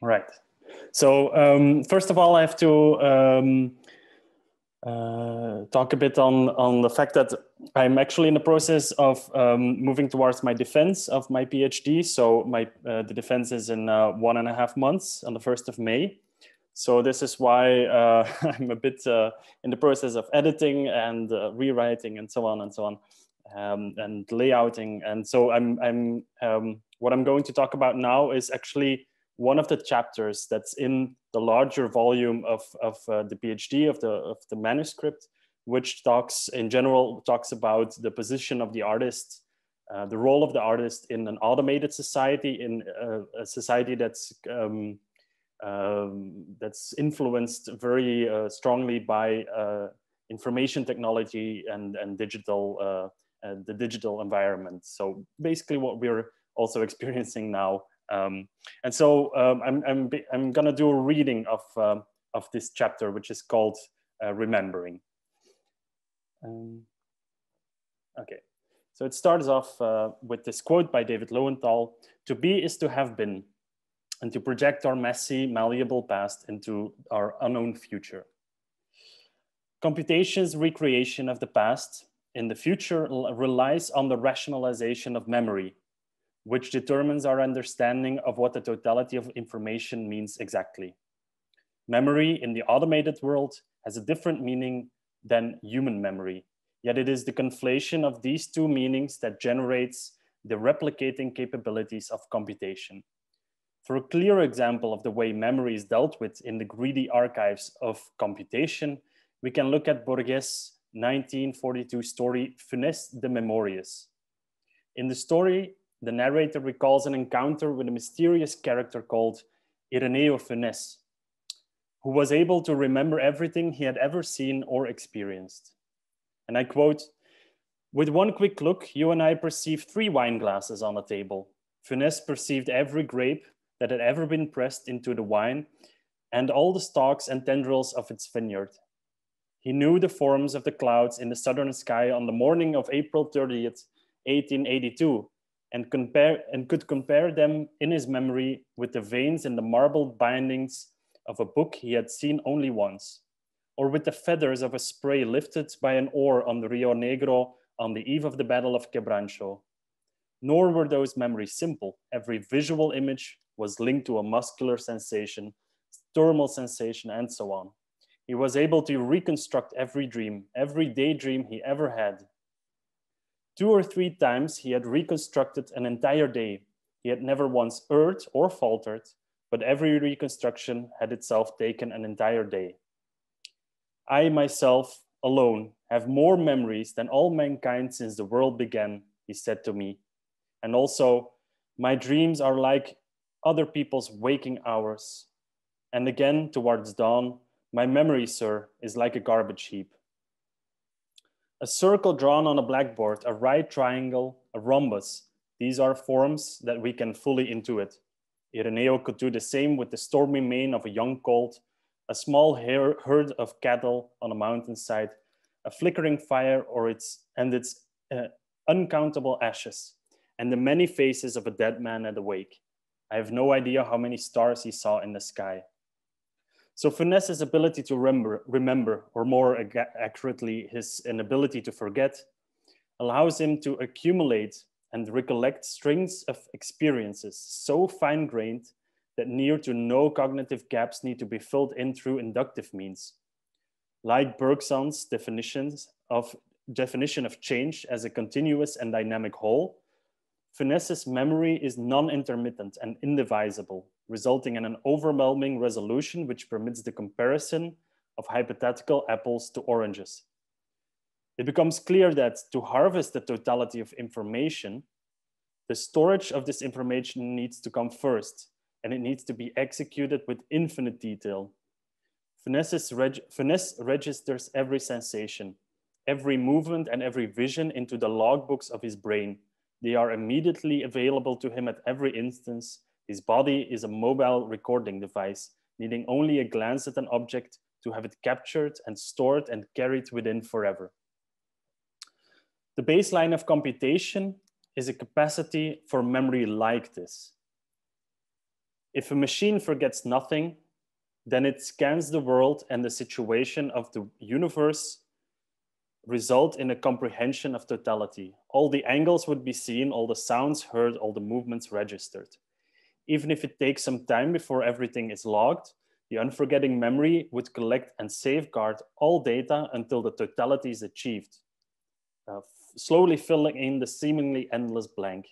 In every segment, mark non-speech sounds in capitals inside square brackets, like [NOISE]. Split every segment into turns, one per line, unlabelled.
Right. So um, first of all, I have to um, uh, talk a bit on on the fact that I'm actually in the process of um, moving towards my defense of my PhD. So my uh, the defense is in uh, one and a half months on the first of May. So this is why uh, [LAUGHS] I'm a bit uh, in the process of editing and uh, rewriting and so on and so on, um, and layouting. And so I'm I'm um, what I'm going to talk about now is actually one of the chapters that's in the larger volume of, of uh, the PhD of the, of the manuscript, which talks in general talks about the position of the artist, uh, the role of the artist in an automated society, in a, a society that's um, um, that's influenced very uh, strongly by uh, information technology and and digital uh, the digital environment. So basically, what we're also [LAUGHS] experiencing now um, and so um, I'm, I'm, I'm gonna do a reading of, um, of this chapter, which is called uh, Remembering. Um, okay, so it starts off uh, with this quote by David Lowenthal, to be is to have been, and to project our messy, malleable past into our unknown future. Computation's recreation of the past in the future relies on the rationalization of memory which determines our understanding of what the totality of information means exactly. Memory in the automated world has a different meaning than human memory, yet it is the conflation of these two meanings that generates the replicating capabilities of computation. For a clear example of the way memory is dealt with in the greedy archives of computation, we can look at Borges' 1942 story Funes the Memorious. In the story, the narrator recalls an encounter with a mysterious character called Ireneo Funes, who was able to remember everything he had ever seen or experienced. And I quote, with one quick look, you and I perceived three wine glasses on the table. Funes perceived every grape that had ever been pressed into the wine and all the stalks and tendrils of its vineyard. He knew the forms of the clouds in the southern sky on the morning of April 30th, 1882, and compare and could compare them in his memory with the veins in the marble bindings of a book he had seen only once, or with the feathers of a spray lifted by an oar on the Rio Negro on the eve of the Battle of Quebracho. Nor were those memories simple. Every visual image was linked to a muscular sensation, thermal sensation, and so on. He was able to reconstruct every dream, every daydream he ever had, Two or three times he had reconstructed an entire day. He had never once erred or faltered, but every reconstruction had itself taken an entire day. I myself alone have more memories than all mankind since the world began, he said to me. And also, my dreams are like other people's waking hours. And again, towards dawn, my memory, sir, is like a garbage heap a circle drawn on a blackboard, a right triangle, a rhombus. These are forms that we can fully intuit. Ireneo could do the same with the stormy mane of a young colt, a small herd of cattle on a mountainside, a flickering fire or its, and its uh, uncountable ashes, and the many faces of a dead man at the wake. I have no idea how many stars he saw in the sky. So Funes's ability to remember, remember, or more accurately, his inability to forget, allows him to accumulate and recollect strings of experiences so fine-grained that near to no cognitive gaps need to be filled in through inductive means. Like Bergson's definitions of definition of change as a continuous and dynamic whole, Funes's memory is non-intermittent and indivisible, resulting in an overwhelming resolution which permits the comparison of hypothetical apples to oranges. It becomes clear that to harvest the totality of information, the storage of this information needs to come first, and it needs to be executed with infinite detail. Reg Funes registers every sensation, every movement and every vision into the logbooks of his brain. They are immediately available to him at every instance his body is a mobile recording device, needing only a glance at an object to have it captured and stored and carried within forever. The baseline of computation is a capacity for memory like this. If a machine forgets nothing, then it scans the world and the situation of the universe result in a comprehension of totality. All the angles would be seen, all the sounds heard, all the movements registered. Even if it takes some time before everything is logged, the unforgetting memory would collect and safeguard all data until the totality is achieved, uh, slowly filling in the seemingly endless blank.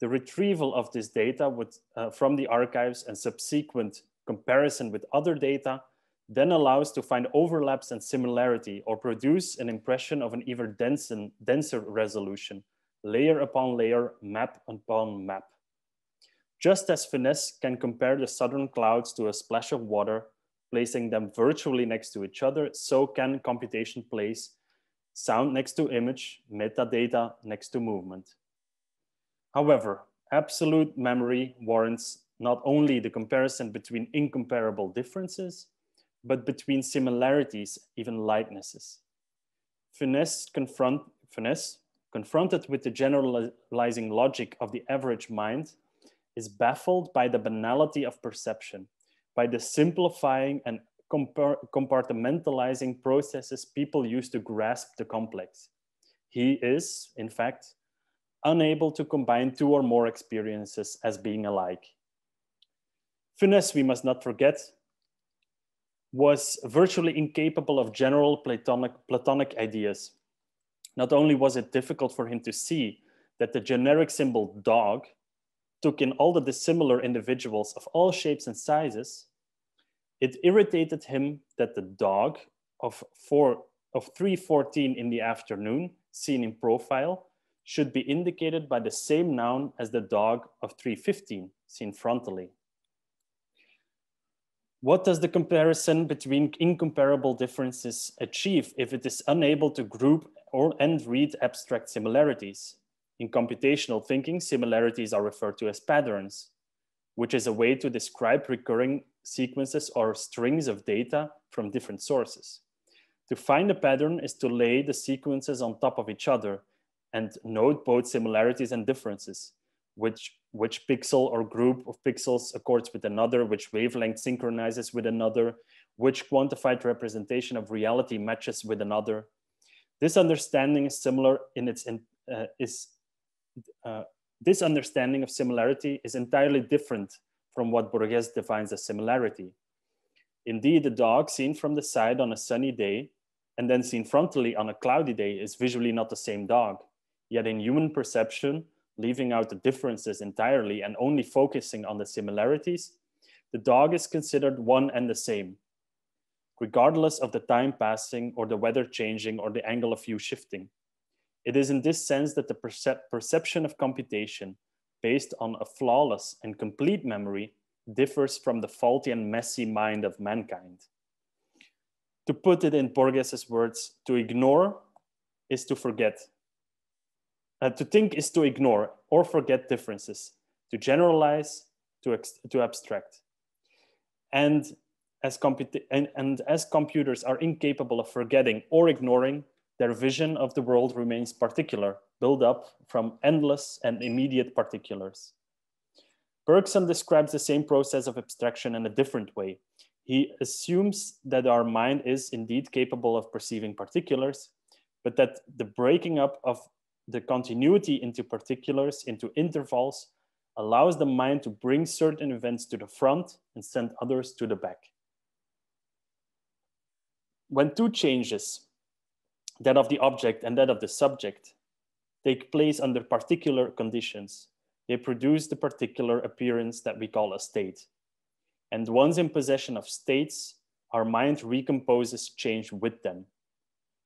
The retrieval of this data would, uh, from the archives and subsequent comparison with other data then allows to find overlaps and similarity or produce an impression of an even denser, denser resolution, layer upon layer, map upon map. Just as Funes can compare the southern clouds to a splash of water, placing them virtually next to each other, so can computation place sound next to image, metadata next to movement. However, absolute memory warrants not only the comparison between incomparable differences, but between similarities, even likenesses. Funes, confront, Funes, confronted with the generalizing logic of the average mind, is baffled by the banality of perception, by the simplifying and compartmentalizing processes people use to grasp the complex. He is, in fact, unable to combine two or more experiences as being alike. Funes, we must not forget, was virtually incapable of general Platonic, Platonic ideas. Not only was it difficult for him to see that the generic symbol dog took in all the dissimilar individuals of all shapes and sizes, it irritated him that the dog of, four, of 314 in the afternoon, seen in profile, should be indicated by the same noun as the dog of 315, seen frontally. What does the comparison between incomparable differences achieve if it is unable to group or and read abstract similarities? In computational thinking, similarities are referred to as patterns, which is a way to describe recurring sequences or strings of data from different sources. To find a pattern is to lay the sequences on top of each other and note both similarities and differences, which which pixel or group of pixels accords with another, which wavelength synchronizes with another, which quantified representation of reality matches with another. This understanding is similar in its, uh, is, uh, this understanding of similarity is entirely different from what Borges defines as similarity. Indeed, a dog seen from the side on a sunny day and then seen frontally on a cloudy day is visually not the same dog. Yet in human perception, leaving out the differences entirely and only focusing on the similarities, the dog is considered one and the same, regardless of the time passing or the weather changing or the angle of view shifting. It is in this sense that the percep perception of computation based on a flawless and complete memory differs from the faulty and messy mind of mankind. To put it in Borges's words, to ignore is to forget, uh, to think is to ignore or forget differences, to generalize, to, to abstract. And as, and, and as computers are incapable of forgetting or ignoring, their vision of the world remains particular, built up from endless and immediate particulars. Bergson describes the same process of abstraction in a different way. He assumes that our mind is indeed capable of perceiving particulars, but that the breaking up of the continuity into particulars, into intervals, allows the mind to bring certain events to the front and send others to the back. When two changes, that of the object and that of the subject, take place under particular conditions, they produce the particular appearance that we call a state. And once in possession of states, our mind recomposes change with them.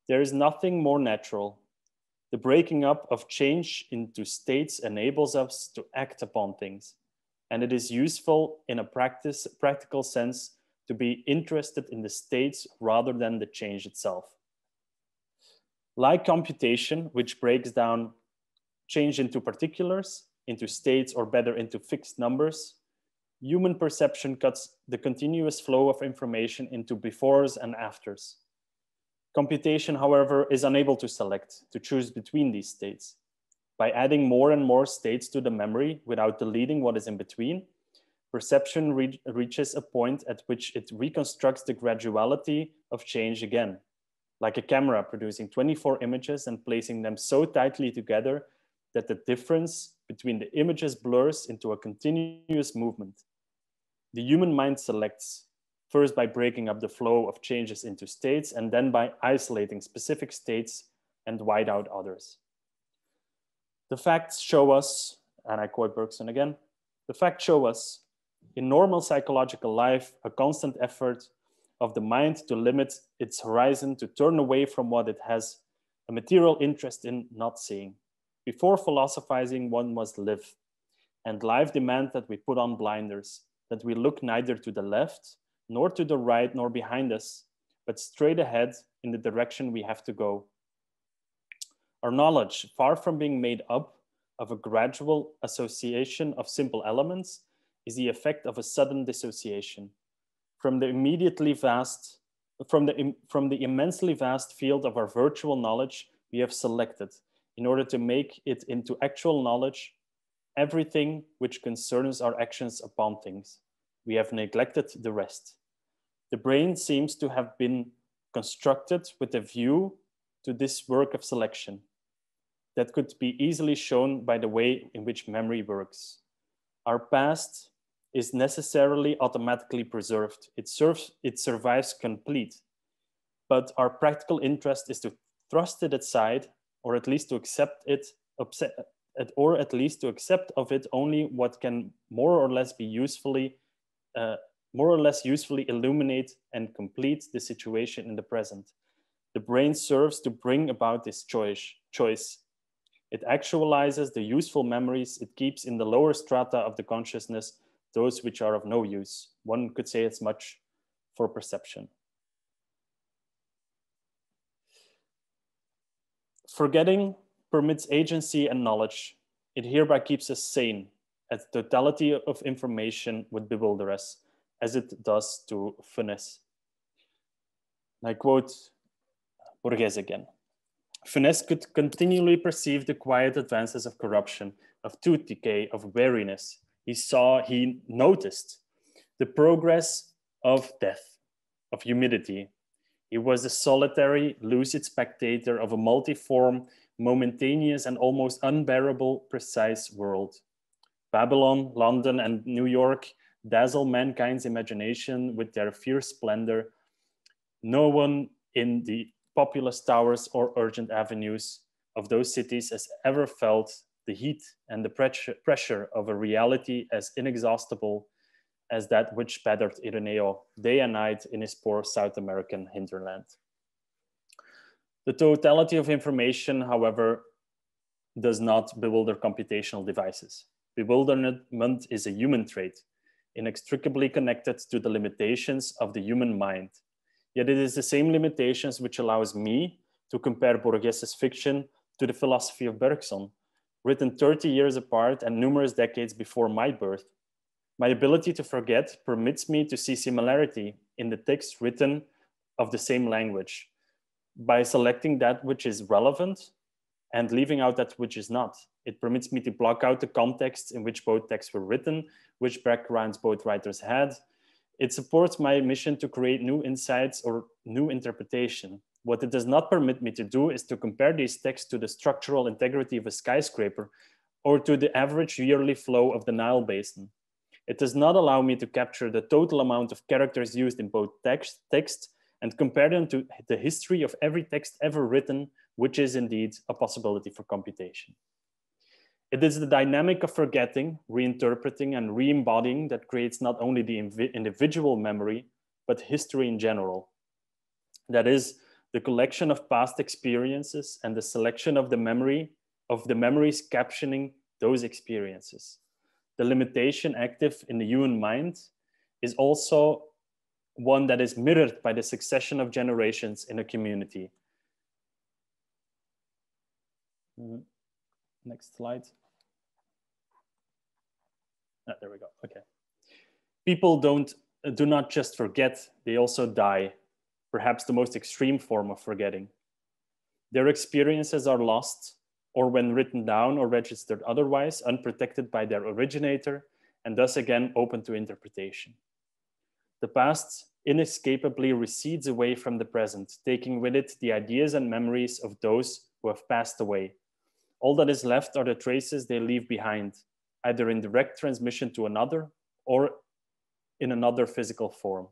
There is nothing more natural the breaking up of change into states enables us to act upon things. And it is useful in a practice, practical sense to be interested in the states rather than the change itself. Like computation, which breaks down change into particulars, into states, or better into fixed numbers, human perception cuts the continuous flow of information into befores and afters. Computation, however, is unable to select, to choose between these states. By adding more and more states to the memory without deleting what is in between, perception re reaches a point at which it reconstructs the graduality of change again, like a camera producing 24 images and placing them so tightly together that the difference between the images blurs into a continuous movement. The human mind selects, first by breaking up the flow of changes into states and then by isolating specific states and white out others. The facts show us, and I quote Bergson again, the facts show us in normal psychological life a constant effort of the mind to limit its horizon, to turn away from what it has a material interest in not seeing. Before philosophizing, one must live. And life demands that we put on blinders, that we look neither to the left, nor to the right, nor behind us, but straight ahead in the direction we have to go. Our knowledge, far from being made up of a gradual association of simple elements, is the effect of a sudden dissociation. From the immediately vast, from the, from the immensely vast field of our virtual knowledge, we have selected in order to make it into actual knowledge everything which concerns our actions upon things. We have neglected the rest. The brain seems to have been constructed with a view to this work of selection that could be easily shown by the way in which memory works. Our past is necessarily automatically preserved. It, serves, it survives complete. But our practical interest is to thrust it aside or at least to accept it, or at least to accept of it only what can more or less be usefully, uh, more or less usefully illuminate and complete the situation in the present. The brain serves to bring about this choice. choice. It actualizes the useful memories it keeps in the lower strata of the consciousness, those which are of no use. One could say it's much for perception. Forgetting permits agency and knowledge. It hereby keeps us sane, as the totality of information would bewilder us, as it does to Funes. I quote Borges again. Funes could continually perceive the quiet advances of corruption, of tooth decay, of weariness. He saw, he noticed the progress of death, of humidity, he was a solitary, lucid spectator of a multiform, momentaneous, and almost unbearable, precise world. Babylon, London, and New York dazzle mankind's imagination with their fierce splendor. No one in the populous towers or urgent avenues of those cities has ever felt the heat and the pressure of a reality as inexhaustible as that which battered Ireneo day and night in his poor South American hinterland. The totality of information, however, does not bewilder computational devices. Bewilderment is a human trait, inextricably connected to the limitations of the human mind. Yet it is the same limitations which allows me to compare Borges's fiction to the philosophy of Bergson, written 30 years apart and numerous decades before my birth, my ability to forget permits me to see similarity in the text written of the same language by selecting that which is relevant and leaving out that which is not. It permits me to block out the context in which both texts were written, which backgrounds both writers had. It supports my mission to create new insights or new interpretation. What it does not permit me to do is to compare these texts to the structural integrity of a skyscraper or to the average yearly flow of the Nile Basin. It does not allow me to capture the total amount of characters used in both text, text and compare them to the history of every text ever written, which is indeed a possibility for computation. It is the dynamic of forgetting, reinterpreting, and re-embodying that creates not only the individual memory, but history in general. That is, the collection of past experiences and the selection of the memory of the memories captioning those experiences the limitation active in the human mind is also one that is mirrored by the succession of generations in a community. Mm-hmm. Next slide. Ah, there we go. Okay. People don't do not just forget, they also die, perhaps the most extreme form of forgetting. Their experiences are lost or when written down or registered otherwise, unprotected by their originator, and thus again open to interpretation. The past inescapably recedes away from the present, taking with it the ideas and memories of those who have passed away. All that is left are the traces they leave behind, either in direct transmission to another or in another physical form.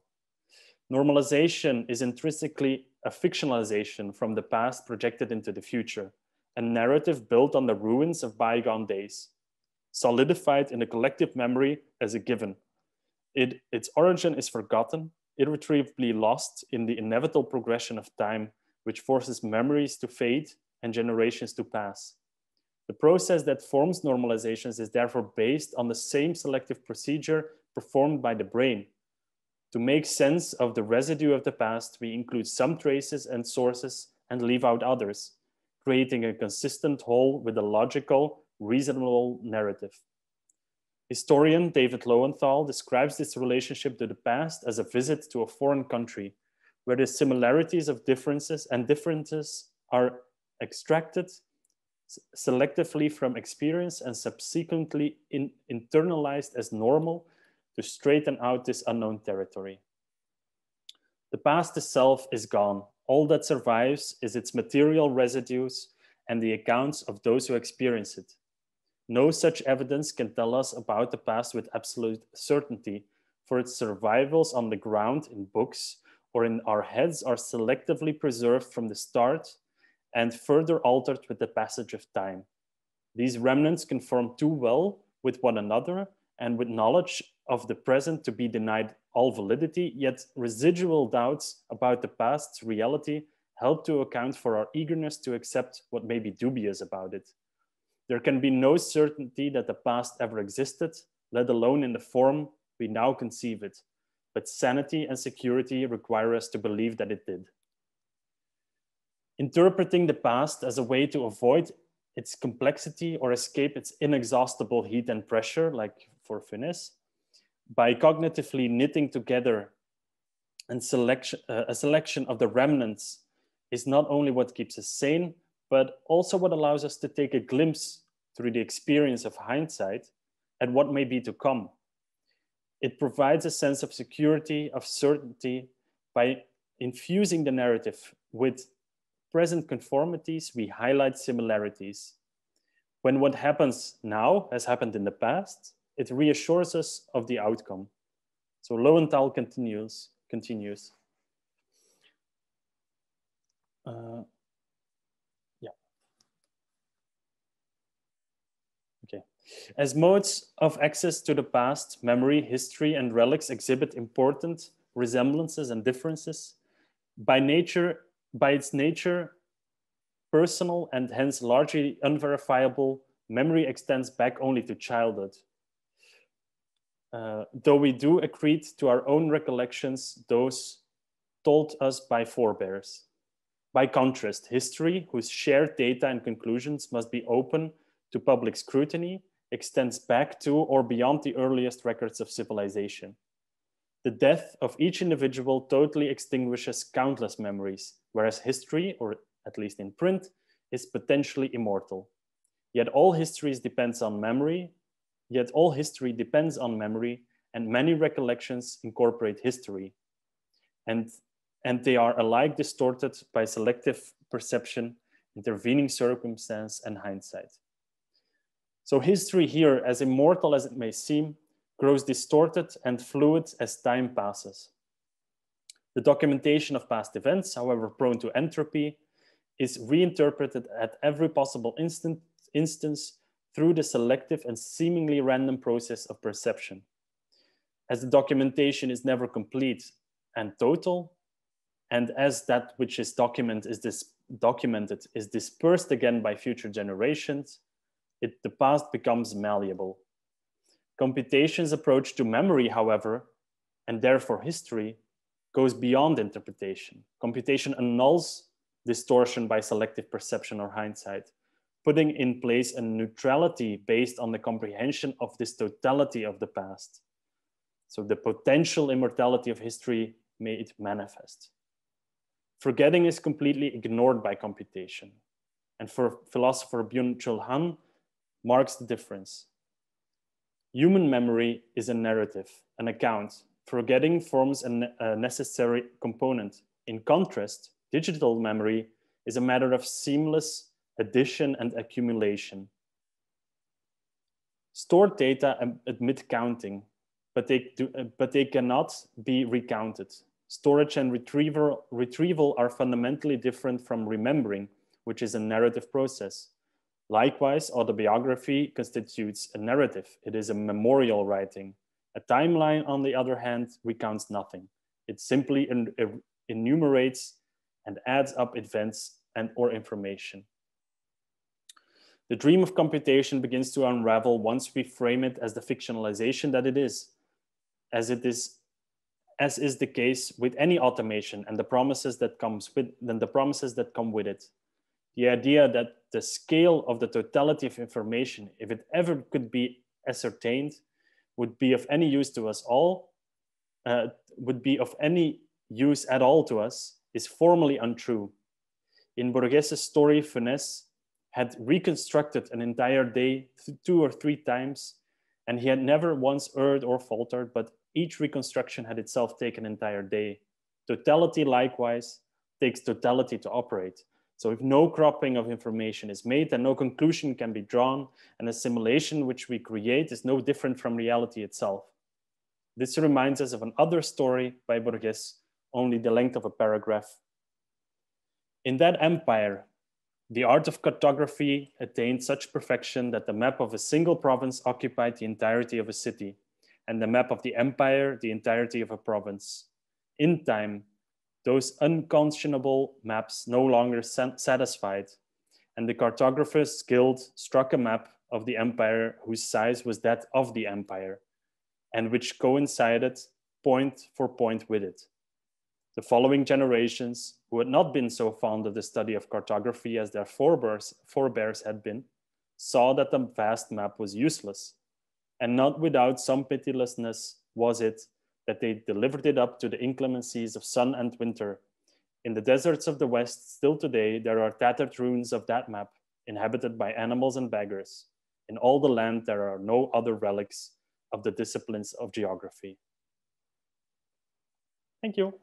Normalization is intrinsically a fictionalization from the past projected into the future, a narrative built on the ruins of bygone days, solidified in the collective memory as a given. It, its origin is forgotten, irretrievably lost in the inevitable progression of time, which forces memories to fade and generations to pass. The process that forms normalizations is therefore based on the same selective procedure performed by the brain. To make sense of the residue of the past, we include some traces and sources and leave out others, creating a consistent whole with a logical, reasonable narrative. Historian David Lowenthal describes this relationship to the past as a visit to a foreign country, where the similarities of differences and differences are extracted selectively from experience and subsequently in, internalized as normal to straighten out this unknown territory. The past itself is gone. All that survives is its material residues and the accounts of those who experience it. No such evidence can tell us about the past with absolute certainty, for its survivals on the ground in books or in our heads are selectively preserved from the start and further altered with the passage of time. These remnants conform too well with one another and with knowledge of the present to be denied all validity, yet residual doubts about the past's reality help to account for our eagerness to accept what may be dubious about it. There can be no certainty that the past ever existed, let alone in the form we now conceive it. But sanity and security require us to believe that it did. Interpreting the past as a way to avoid its complexity or escape its inexhaustible heat and pressure, like for Funes, by cognitively knitting together and selection, uh, a selection of the remnants is not only what keeps us sane, but also what allows us to take a glimpse through the experience of hindsight at what may be to come. It provides a sense of security, of certainty by infusing the narrative with present conformities, we highlight similarities. When what happens now has happened in the past, it reassures us of the outcome. So Lowenthal continues, continues. Uh, As modes of access to the past, memory, history, and relics exhibit important resemblances and differences. By nature, by its nature, personal and hence largely unverifiable, memory extends back only to childhood. Uh, though we do accrete to our own recollections those told us by forebears. By contrast, history, whose shared data and conclusions must be open to public scrutiny, extends back to or beyond the earliest records of civilization. The death of each individual totally extinguishes countless memories, whereas history, or at least in print, is potentially immortal. Yet all histories depends on memory, yet all history depends on memory, and many recollections incorporate history. And, and they are alike distorted by selective perception, intervening circumstance, and hindsight. So history here, as immortal as it may seem, grows distorted and fluid as time passes. The documentation of past events, however prone to entropy, is reinterpreted at every possible instant, instance through the selective and seemingly random process of perception. As the documentation is never complete and total, and as that which is document is dis documented is dispersed again by future generations, it, the past becomes malleable. Computation's approach to memory, however, and therefore history, goes beyond interpretation. Computation annuls distortion by selective perception or hindsight, putting in place a neutrality based on the comprehension of this totality of the past. So the potential immortality of history made it manifest. Forgetting is completely ignored by computation. And for philosopher Byung-Chul Han, marks the difference. Human memory is a narrative, an account. Forgetting forms a, necessary component. In contrast, digital memory is a matter of seamless addition and accumulation. Stored data admit counting, but they, do, uh, but they cannot be recounted. Storage and retrieval, retrieval are fundamentally different from remembering, which is a narrative process. Likewise, autobiography constitutes a narrative. It is a memorial writing. A timeline, on the other hand, recounts nothing. It simply enumerates and adds up events and or information. The dream of computation begins to unravel once we frame it as the fictionalization that it is, as it is, as is the case with any automation and the promises that comes with, then the promises that come with it. The idea that the scale of the totality of information, if it ever could be ascertained, would be of any use to us all, uh, would be of any use at all to us, is formally untrue. In Borges' story, Funes had reconstructed an entire day two or three times, and he had never once erred or faltered, but each reconstruction had itself taken an entire day. Totality, likewise, takes totality to operate. So if no cropping of information is made, then no conclusion can be drawn, and a simulation which we create is no different from reality itself. This reminds us of another story by Borges, only the length of a paragraph. In that empire, the art of cartography attained such perfection that the map of a single province occupied the entirety of a city, and the map of the empire the entirety of a province. In time, those unconscionable maps no longer satisfied, and the cartographer's guild struck a map of the empire whose size was that of the empire, and which coincided point for point with it. The following generations, who had not been so fond of the study of cartography as their forebears, forebears had been, saw that the vast map was useless, and not without some pitilessness was it that they delivered it up to the inclemencies of sun and winter. In the deserts of the West, still today, there are tattered ruins of that map, inhabited by animals and beggars. In all the land, there are no other relics of the disciplines of geography. Thank you.